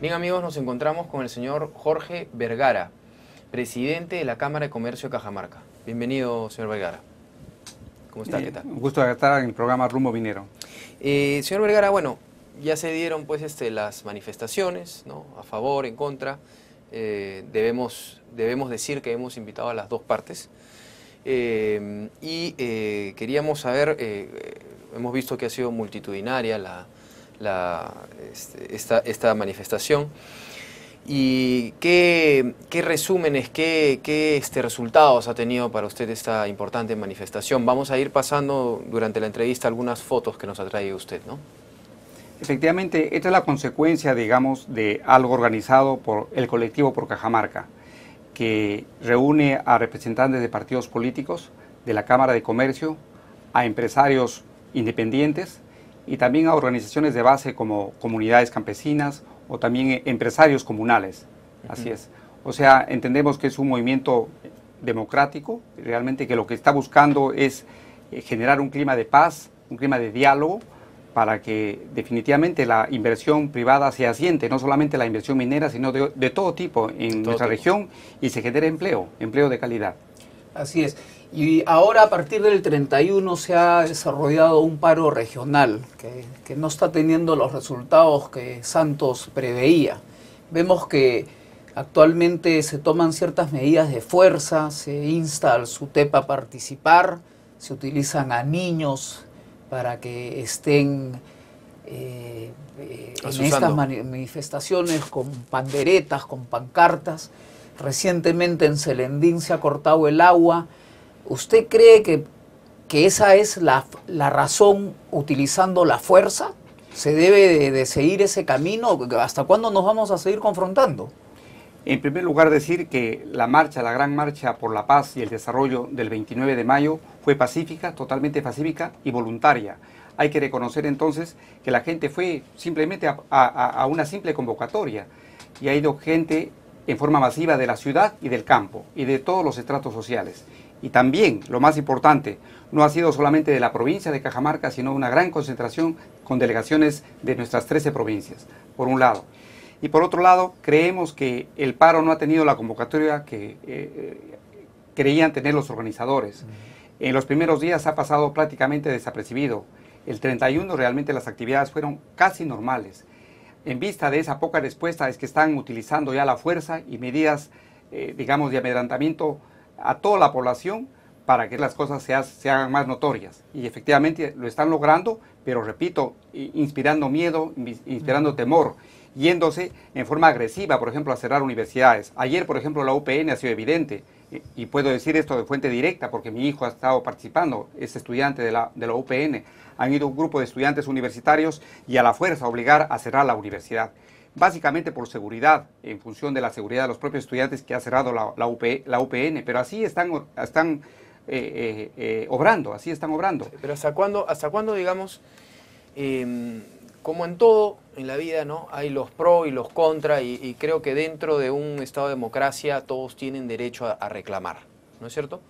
Bien amigos, nos encontramos con el señor Jorge Vergara, presidente de la Cámara de Comercio de Cajamarca. Bienvenido, señor Vergara. ¿Cómo está? ¿Qué tal? Un gusto estar en el programa Rumbo Minero. Eh, señor Vergara, bueno, ya se dieron pues este, las manifestaciones, ¿no? A favor, en contra. Eh, debemos, debemos decir que hemos invitado a las dos partes. Eh, y queríamos saber, hemos visto que ha sido multitudinaria la, la, este, esta, esta, manifestación. ¿Y qué, qué resúmenes, qué, qué este, resultados ha tenido para usted esta importante manifestación? Vamos a ir pasando durante la entrevista algunas fotos que nos ha traído usted, ¿no? Efectivamente, esta es la consecuencia, digamos, de algo organizado por el colectivo por Cajamarca, que reúne a representantes de partidos políticos, de la Cámara de Comercio, a empresarios independientes, y también a organizaciones de base como comunidades campesinas o también empresarios comunales. Así es. O sea, entendemos que es un movimiento democrático, realmente que lo que está buscando es eh, generar un clima de paz, un clima de diálogo, para que definitivamente la inversión privada se asiente, no solamente la inversión minera, sino de, todo tipo en nuestra región y se genere empleo, empleo de calidad. Así es. Y ahora a partir del 31 se ha desarrollado un paro regional que, no está teniendo los resultados que Santos preveía. Vemos que actualmente se toman ciertas medidas de fuerza, se insta al SUTEP a participar, se utilizan a niños para que estén eh, eh, en estas manifestaciones con panderetas, con pancartas. Recientemente en Celendín se ha cortado el agua ¿Usted cree que, que esa es la, razón utilizando la fuerza? ¿Se debe de, seguir ese camino? ¿Hasta cuándo nos vamos a seguir confrontando? En primer lugar, decir que la marcha, la gran marcha por la paz y el desarrollo del 29 de mayo fue pacífica, totalmente pacífica y voluntaria. Hay que reconocer entonces que la gente fue simplemente a, a una simple convocatoria y ha ido gente en forma masiva de la ciudad y del campo y de todos los estratos sociales. Y también, lo más importante, no ha sido solamente de la provincia de Cajamarca, sino una gran concentración con delegaciones de nuestras 13 provincias, por un lado. Y por otro lado, creemos que el paro no ha tenido la convocatoria que eh, eh, creían tener los organizadores. En los primeros días ha pasado prácticamente desapercibido. El 31 realmente las actividades fueron casi normales. En vista de esa poca respuesta es que están utilizando ya la fuerza y medidas, eh, digamos, de amedrantamiento a toda la población para que las cosas se, hagan más notorias. Y efectivamente lo están logrando, pero repito, inspirando miedo, inspirando temor, yéndose en forma agresiva, por ejemplo, a cerrar universidades. Ayer, por ejemplo, la UPN ha sido evidente, y puedo decir esto de fuente directa porque mi hijo ha estado participando, es estudiante de la, de la UPN. Han ido un grupo de estudiantes universitarios y a la fuerza obligar a cerrar la universidad básicamente por seguridad, en función de la seguridad de los propios estudiantes que ha cerrado la, la, UPN, pero así están, están eh, eh, eh, obrando, así están obrando. Pero ¿hasta cuándo, hasta cuándo digamos, em, como en todo en la vida, ¿no? hay los pro y los contra, y, creo que dentro de un Estado de democracia todos tienen derecho a reclamar, ¿no es cierto?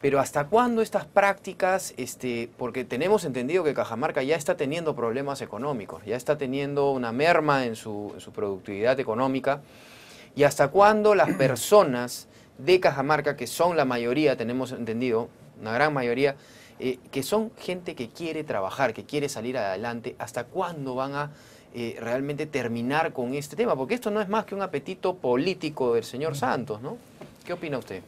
Pero ¿hasta cuándo estas prácticas? Este, porque tenemos entendido que Cajamarca ya está teniendo problemas económicos, ya está teniendo una merma en su, productividad económica. ¿Y hasta cuándo las personas de Cajamarca, que son la mayoría, tenemos entendido, una gran mayoría, eh, que son gente que quiere trabajar, que quiere salir adelante, ¿hasta cuándo van a eh, realmente terminar con este tema? Porque esto no es más que un apetito político del señor Santos, ¿no? ¿Qué opina usted?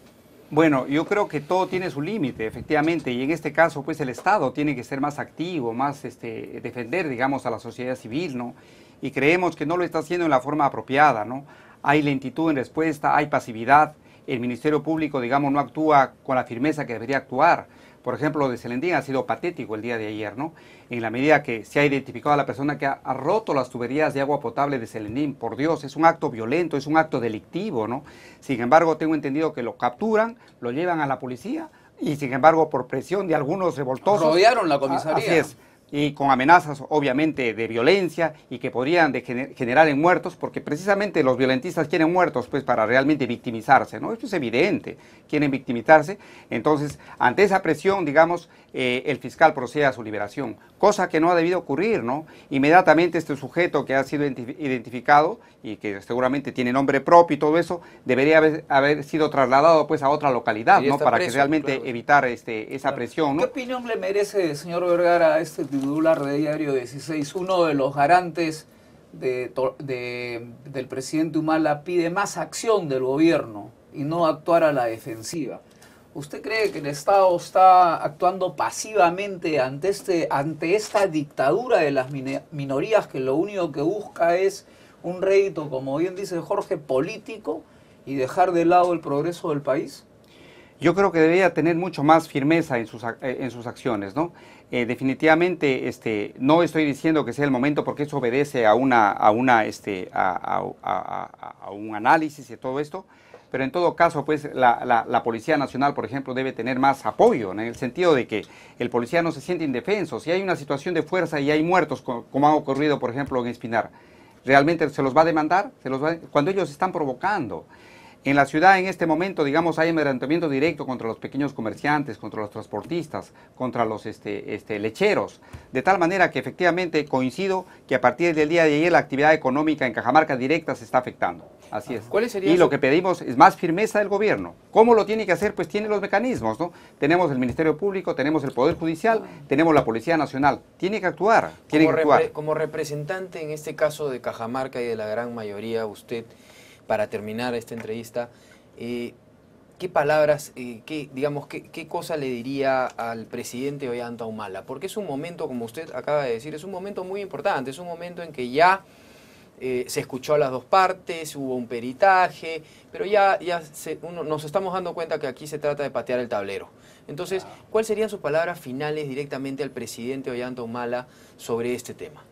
Bueno, yo creo que todo tiene su límite, efectivamente, y en este caso, pues el Estado tiene que ser más activo, más este, defender, digamos, a la sociedad civil, ¿no? Y creemos que no lo está haciendo en la forma apropiada, ¿no? Hay lentitud en respuesta, hay pasividad, el Ministerio Público, digamos, no actúa con la firmeza que debería actuar. Por ejemplo, lo de Selendín ha sido patético el día de ayer, ¿no? En la medida que se ha identificado a la persona que ha, roto las tuberías de agua potable de Selendín, por Dios, es un acto violento, es un acto delictivo, ¿no? Sin embargo, tengo entendido que lo capturan, lo llevan a la policía y, sin embargo, por presión de algunos revoltosos... Rodearon la comisaría. Así es y con amenazas obviamente de violencia y que podrían generar en muertos, porque precisamente los violentistas quieren muertos pues para realmente victimizarse, ¿no? Esto es evidente, quieren victimizarse. Entonces, ante esa presión, digamos, eh, el fiscal proceda a su liberación, cosa que no ha debido ocurrir, ¿no? Inmediatamente este sujeto que ha sido identificado y que seguramente tiene nombre propio y todo eso, debería haber, sido trasladado pues a otra localidad, ¿no? Para que realmente evitar este, esa presión, ¿no? ¿Qué opinión le merece, señor Vergara, a este titular de Diario 16, uno de los garantes de, del presidente Humala pide más acción del gobierno y no actuar a la defensiva? ¿Usted cree que el Estado está actuando pasivamente ante, este, ante esta dictadura de las minorías que lo único que busca es un rédito, como bien dice Jorge, político y dejar de lado el progreso del país? Yo creo que debería tener mucho más firmeza en sus, en sus acciones, ¿no? Eh, definitivamente, este, no estoy diciendo que sea el momento porque eso obedece a una, a una, este, a, a un análisis y todo esto, pero en todo caso, pues la, Policía Nacional, por ejemplo, debe tener más apoyo, en el sentido de que el policía no se siente indefenso. Si hay una situación de fuerza y hay muertos, como ha ocurrido, por ejemplo, en Espinar, ¿realmente se los va a demandar? ¿Se los va Cuando ellos están provocando. En la ciudad en este momento, digamos, hay amedrentamiento directo contra los pequeños comerciantes, contra los transportistas, contra los este, este, lecheros, de tal manera que efectivamente coincido que a partir del día de ayer la actividad económica en Cajamarca directa se está afectando. Así es. ¿Cuáles serían y lo que pedimos es más firmeza del gobierno. ¿Cómo lo tiene que hacer? Pues tiene los mecanismos, ¿no? Tenemos el Ministerio Público, tenemos el Poder Judicial, tenemos la Policía Nacional. Tiene que actuar, tiene como que actuar. como representante en este caso de Cajamarca y de la gran mayoría, usted para terminar esta entrevista, eh, ¿qué palabras, eh, qué, digamos, qué, qué, cosa le diría al presidente Ollanta Humala? Porque es un momento, como usted acaba de decir, es un momento muy importante, es un momento en que ya eh, se escuchó a las dos partes, hubo un peritaje, pero ya, ya nos estamos dando cuenta que aquí se trata de patear el tablero. Entonces, ¿cuáles serían sus palabras finales directamente al presidente Ollanta Humala sobre este tema?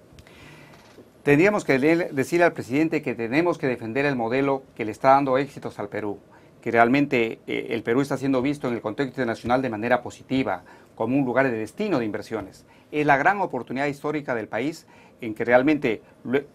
Tendríamos que decirle al presidente que tenemos que defender el modelo que le está dando éxitos al Perú, que realmente eh, el Perú está siendo visto en el contexto internacional de manera positiva, como un lugar de destino de inversiones. Es la gran oportunidad histórica del país en que realmente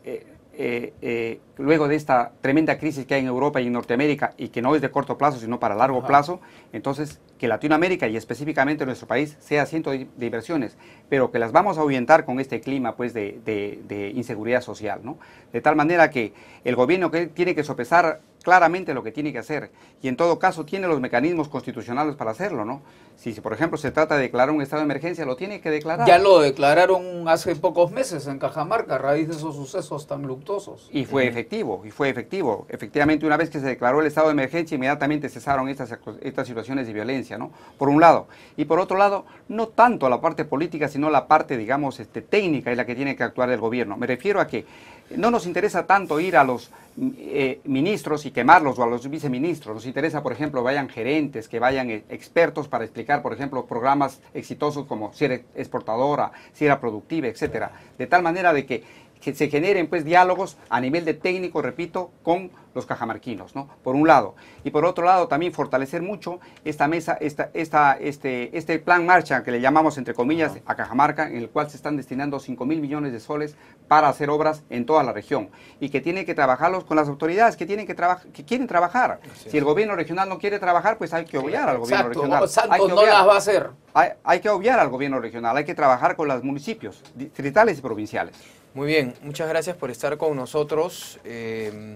eh, eh, eh, luego de esta tremenda crisis que hay en Europa y en Norteamérica y que no es de corto plazo, sino para largo plazo, entonces que Latinoamérica y específicamente nuestro país sea centro de, inversiones, pero que las vamos a ahuyentar con este clima pues, de, de, inseguridad social. ¿no? De tal manera que el gobierno que tiene que sopesar claramente lo que tiene que hacer y en todo caso tiene los mecanismos constitucionales para hacerlo, ¿no? Si, por ejemplo se trata de declarar un estado de emergencia, lo tiene que declarar. Ya lo declararon hace pocos meses en Cajamarca a raíz de esos sucesos tan luctuosos. Y fue efectivo, y fue efectivo. Efectivamente, una vez que se declaró el estado de emergencia, inmediatamente cesaron estas, estas situaciones de violencia, ¿no? Por un lado. Y por otro lado, no tanto la parte política, sino la parte, digamos, este, técnica es la que tiene que actuar el gobierno. Me refiero a que no nos interesa tanto ir a los eh, ministros y quemarlos o a los viceministros. Nos interesa, por ejemplo, vayan gerentes, que vayan eh, expertos para explicar, por ejemplo, programas exitosos como si era exportadora, si era productiva, etcétera. De tal manera de que que se generen pues diálogos a nivel de técnico, repito, con los cajamarquinos, ¿no? Por un lado. Y por otro lado, también fortalecer mucho esta mesa, esta, esta, este, este plan marcha que le llamamos, entre comillas, a Cajamarca, en el cual se están destinando 5 mil millones de soles para hacer obras en toda la región. Y que tiene que trabajarlos con las autoridades que, tienen que, que quieren trabajar. Si el gobierno regional no quiere trabajar, pues hay que obviar al gobierno regional. hay que no las va a hacer. Hay, hay que obviar al gobierno regional, hay que trabajar con los municipios, distritales y provinciales. Muy bien, muchas gracias por estar con nosotros, eh,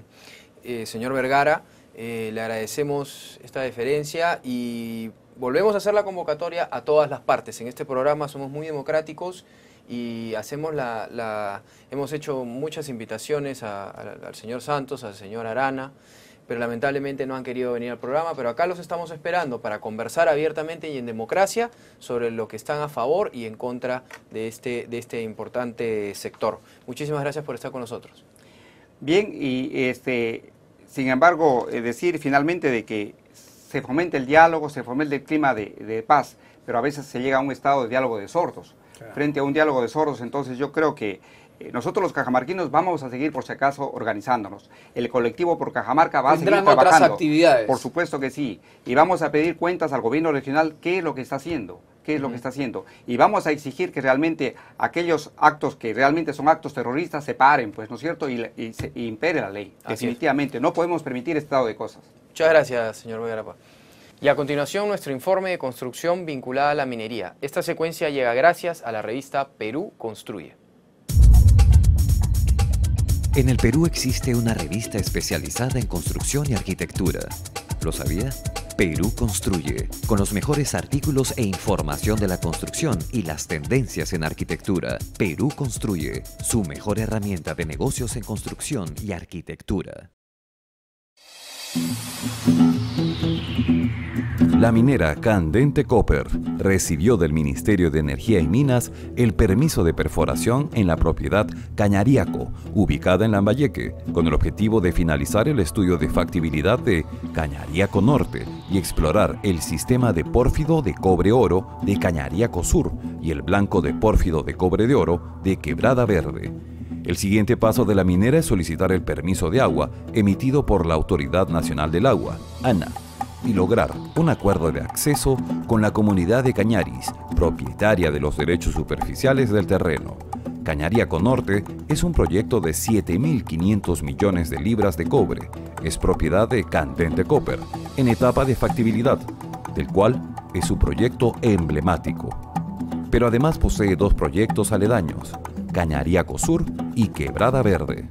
eh, señor Vergara. Eh, le agradecemos esta deferencia y volvemos a hacer la convocatoria a todas las partes. En este programa somos muy democráticos y hacemos la, hemos hecho muchas invitaciones al señor Santos, al señor Arana pero lamentablemente no han querido venir al programa, pero acá los estamos esperando para conversar abiertamente y en democracia sobre lo que están a favor y en contra de este, de este importante sector. Muchísimas gracias por estar con nosotros. Bien, y este, sin embargo, eh, decir finalmente de que se fomente el diálogo, se fomente el clima de, paz, pero a veces se llega a un estado de diálogo de sordos. Frente a un diálogo de sordos, entonces yo creo que nosotros los cajamarquinos vamos a seguir por si acaso organizándonos. El colectivo por Cajamarca va a seguir trabajando. otras actividades? Por supuesto que sí. Y vamos a pedir cuentas al gobierno regional qué es lo que está haciendo qué es lo que está haciendo. Y vamos a exigir que realmente aquellos actos que realmente son actos terroristas se paren, pues, ¿no es cierto? Y, se, impere la ley. Definitivamente. No podemos permitir este estado de cosas. Muchas gracias, señor Vegarapa. Y a continuación nuestro informe de construcción vinculada a la minería. Esta secuencia llega gracias a la revista Perú Construye. En el Perú existe una revista especializada en construcción y arquitectura. ¿Lo sabía? Perú Construye, con los mejores artículos e información de la construcción y las tendencias en arquitectura. Perú Construye, su mejor herramienta de negocios en construcción y arquitectura. La minera Candente Copper recibió del Ministerio de Energía y Minas el permiso de perforación en la propiedad Cañariaco, ubicada en Lambayeque, con el objetivo de finalizar el estudio de factibilidad de Cañariaco Norte y explorar el sistema de pórfido de cobre-oro de Cañariaco Sur y el blanco de pórfido de cobre de oro de Quebrada Verde. El siguiente paso de la minera es solicitar el permiso de agua emitido por la Autoridad Nacional del Agua, ANA y lograr un acuerdo de acceso con la comunidad de Cañaris, propietaria de los derechos superficiales del terreno. Cañariaco Norte es un proyecto de 7.500 millones de libras de cobre. Es propiedad de Candente Copper, en etapa de factibilidad, del cual es su proyecto emblemático. Pero además posee dos proyectos aledaños, Cañariaco Sur y Quebrada Verde.